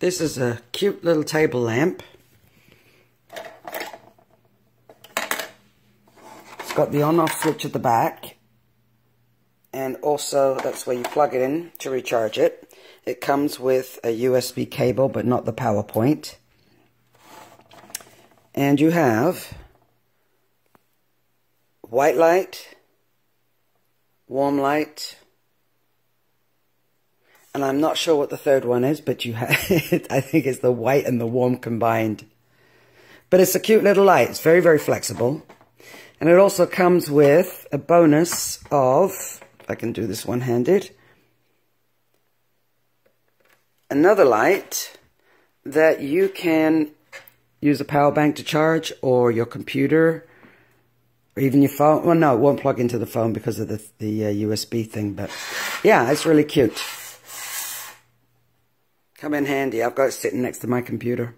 This is a cute little table lamp. It's got the on-off switch at the back. And also, that's where you plug it in to recharge it. It comes with a USB cable, but not the power point. And you have white light, warm light, and I'm not sure what the third one is, but you I think it's the white and the warm combined. But it's a cute little light. It's very, very flexible. And it also comes with a bonus of, I can do this one-handed, another light that you can use a power bank to charge or your computer or even your phone. Well, no, it won't plug into the phone because of the, the uh, USB thing, but yeah, it's really cute. Come in handy. I've got it sitting next to my computer.